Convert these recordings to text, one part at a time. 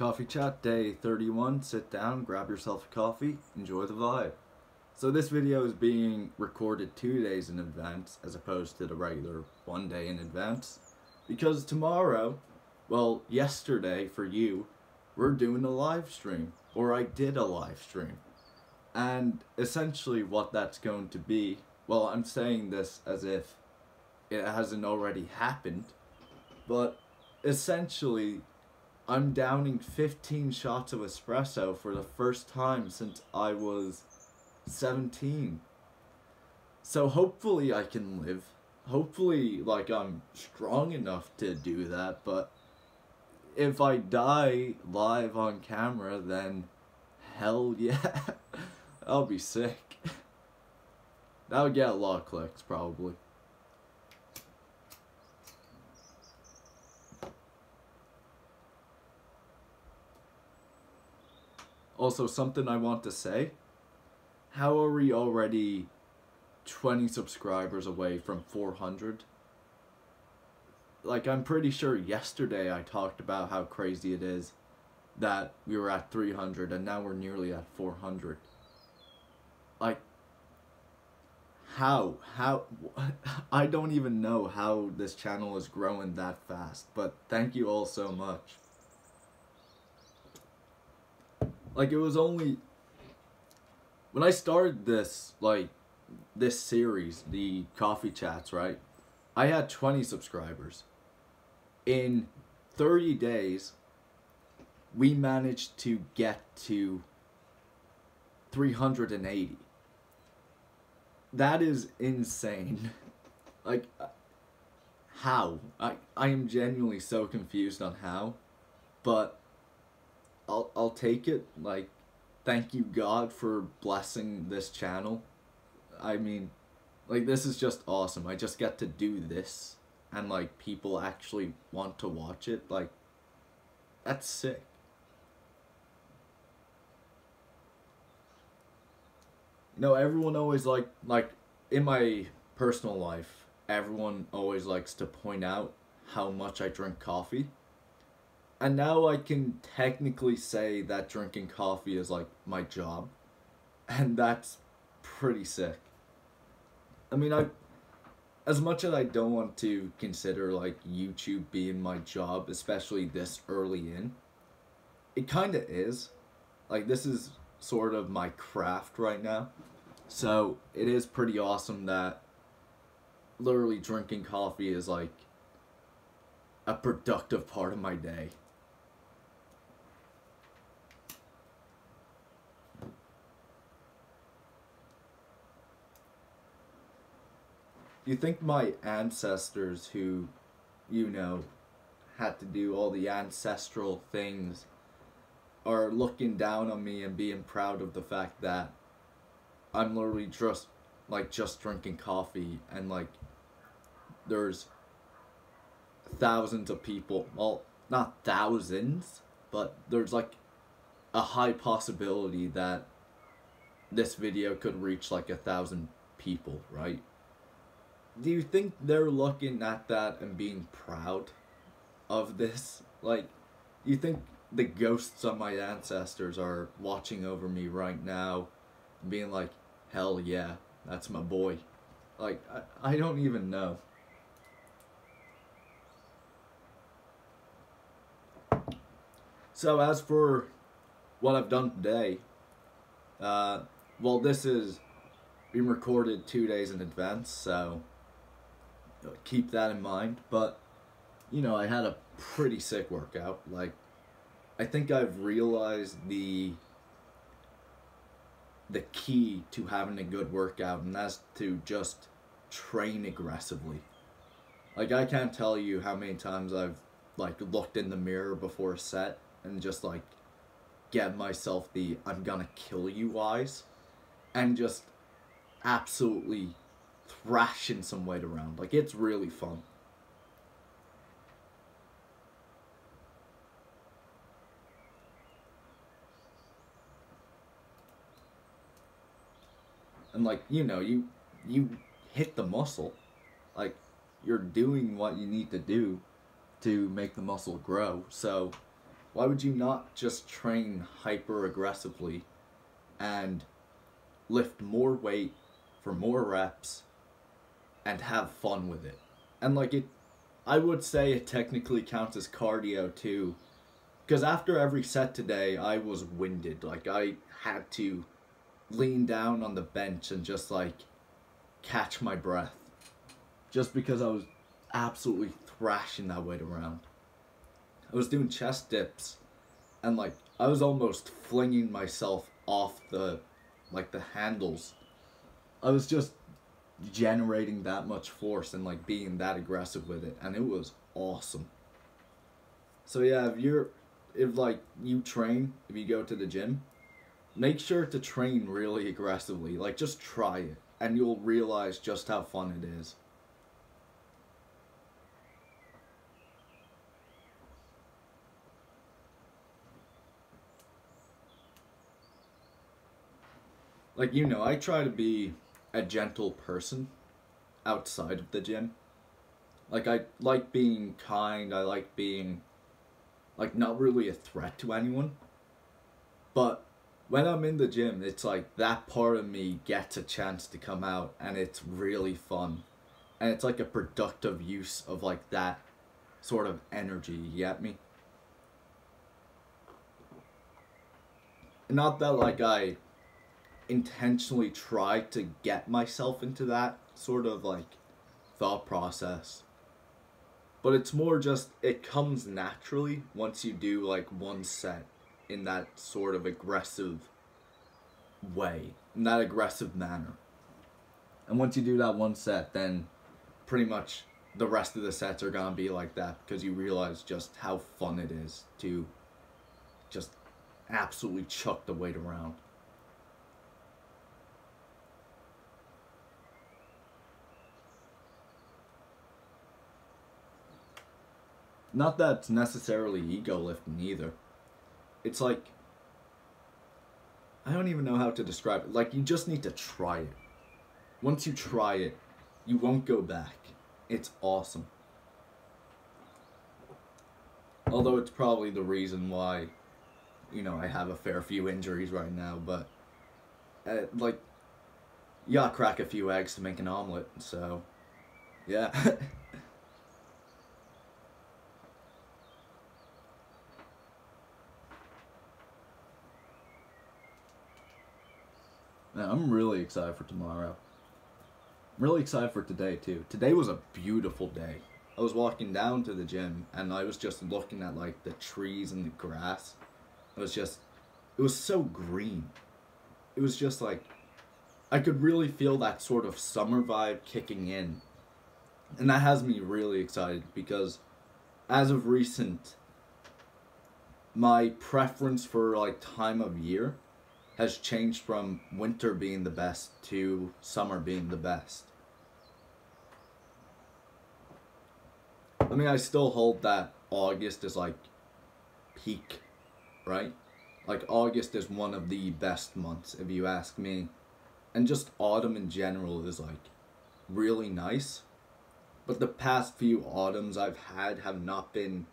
Coffee Chat Day 31. Sit down, grab yourself a coffee, enjoy the vibe. So this video is being recorded two days in advance as opposed to the regular one day in advance. Because tomorrow, well, yesterday for you, we're doing a live stream. Or I did a live stream. And essentially what that's going to be, well, I'm saying this as if it hasn't already happened, but essentially I'm downing 15 shots of espresso for the first time since I was 17. So hopefully I can live. Hopefully, like, I'm strong enough to do that, but if I die live on camera, then hell yeah. I'll be sick. That would get a lot of clicks, probably. Also, something I want to say. How are we already 20 subscribers away from 400? Like, I'm pretty sure yesterday I talked about how crazy it is that we were at 300 and now we're nearly at 400. Like, how? How? I don't even know how this channel is growing that fast, but thank you all so much. Like, it was only. When I started this, like, this series, the coffee chats, right? I had 20 subscribers. In 30 days, we managed to get to 380. That is insane. Like, uh, how? I, I am genuinely so confused on how, but I'll, I'll take it. Like, thank you, God, for blessing this channel. I mean, like, this is just awesome. I just get to do this, and, like, people actually want to watch it. Like, that's sick. You know, everyone always like like in my personal life, everyone always likes to point out how much I drink coffee. And now I can technically say that drinking coffee is like my job. And that's pretty sick. I mean, I as much as I don't want to consider like YouTube being my job, especially this early in, it kind of is. Like this is sort of my craft right now. So it is pretty awesome that literally drinking coffee is like a productive part of my day. You think my ancestors who, you know, had to do all the ancestral things are looking down on me and being proud of the fact that I'm literally just like just drinking coffee and like there's thousands of people well not thousands but there's like a high possibility that this video could reach like a thousand people right do you think they're looking at that and being proud of this like you think the ghosts of my ancestors are watching over me right now being like hell yeah, that's my boy. Like, I, I don't even know. So as for what I've done today, uh, well, this is being recorded two days in advance, so keep that in mind. But, you know, I had a pretty sick workout. Like, I think I've realized the the key to having a good workout, and that's to just train aggressively. Like I can't tell you how many times I've like looked in the mirror before a set and just like get myself the I'm gonna kill you eyes and just absolutely thrashing some weight around. Like it's really fun. and like you know you you hit the muscle like you're doing what you need to do to make the muscle grow so why would you not just train hyper aggressively and lift more weight for more reps and have fun with it? And like it, I would say it technically counts as cardio too. Because after every set today, I was winded. Like I had to lean down on the bench and just like catch my breath. Just because I was absolutely thrashing that weight around. I was doing chest dips and like I was almost flinging myself off the like the handles. I was just generating that much force and like being that aggressive with it and it was awesome. So yeah, if you're if like you train, if you go to the gym, make sure to train really aggressively. Like just try it and you'll realize just how fun it is. like you know, I try to be a gentle person outside of the gym. Like I like being kind, I like being like not really a threat to anyone. But when I'm in the gym, it's like that part of me gets a chance to come out and it's really fun. And it's like a productive use of like that sort of energy, you get me? Not that like I intentionally try to get myself into that sort of like thought process. But it's more just, it comes naturally once you do like one set in that sort of aggressive way, in that aggressive manner. And once you do that one set, then pretty much the rest of the sets are gonna be like that because you realize just how fun it is to just absolutely chuck the weight around. Not that it's necessarily ego lifting either. It's like I don't even know how to describe it. Like you just need to try it. Once you try it, you won't go back. It's awesome. Although it's probably the reason why, you know, I have a fair few injuries right now, but uh, like, gotta crack a few eggs to make an omelet, so yeah. I'm really excited for tomorrow. I'm really excited for today too. Today was a beautiful day. I was walking down to the gym and I was just looking at like the trees and the grass. It was just it was so green. It was just like I could really feel that sort of summer vibe kicking in. And that has me really excited because as of recent my preference for like time of year has changed from winter being the best to summer being the best. I mean, I still hold that August is like peak, right? Like August is one of the best months, if you ask me. And just autumn in general is like really nice. But the past few autumns I've had have not been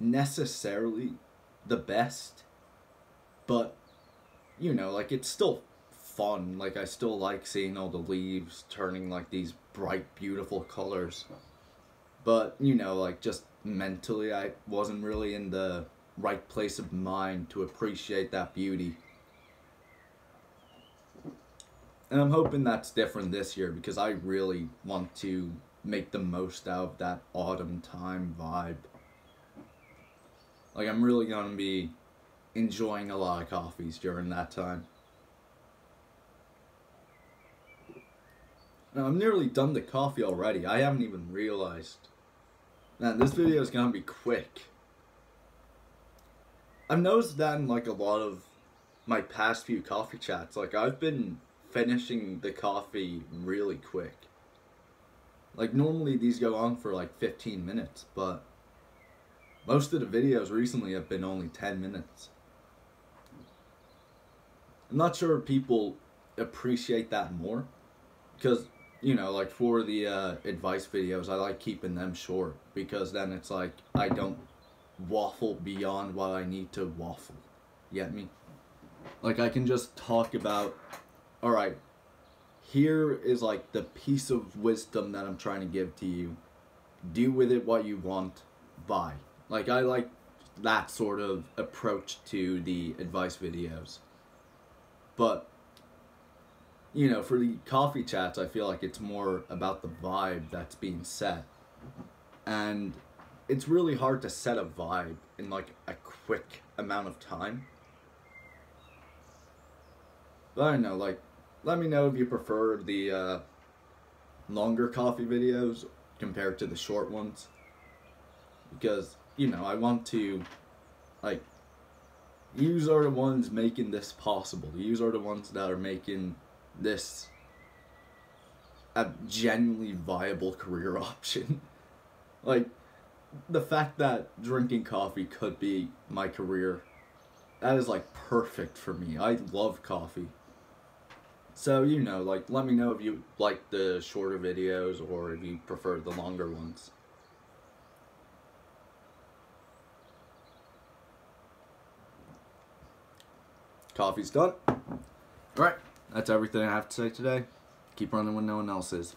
necessarily the best. But you know, like it's still fun. Like I still like seeing all the leaves turning like these bright, beautiful colors. But, you know, like just mentally, I wasn't really in the right place of mind to appreciate that beauty. And I'm hoping that's different this year because I really want to make the most out of that autumn time vibe. Like, I'm really gonna be enjoying a lot of coffees during that time. Now, I'm nearly done the coffee already. I haven't even realized. Man, this video is gonna be quick. I've noticed that in like a lot of my past few coffee chats. Like, I've been finishing the coffee really quick. Like, normally these go on for like 15 minutes, but most of the videos recently have been only 10 minutes. I'm not sure people appreciate that more because you know like for the uh, advice videos I like keeping them short because then it's like I don't waffle beyond what I need to waffle. Get me? Like I can just talk about all right, here is like the piece of wisdom that I'm trying to give to you. Do with it what you want. Bye. Like I like that sort of approach to the advice videos. But you know, for the coffee chats, I feel like it's more about the vibe that's being set. And it's really hard to set a vibe in like a quick amount of time. But I don't know, like, let me know if you prefer the uh, longer coffee videos compared to the short ones. Because, you know, I want to, like, yous are the ones making this possible. Yous are the ones that are making this a genuinely viable career option. like, the fact that drinking coffee could be my career, that is like perfect for me. I love coffee. So, you know, like, let me know if you like the shorter videos or if you prefer the longer ones. Coffee's done. Alright, that's everything I have to say today. Keep running when no one else is.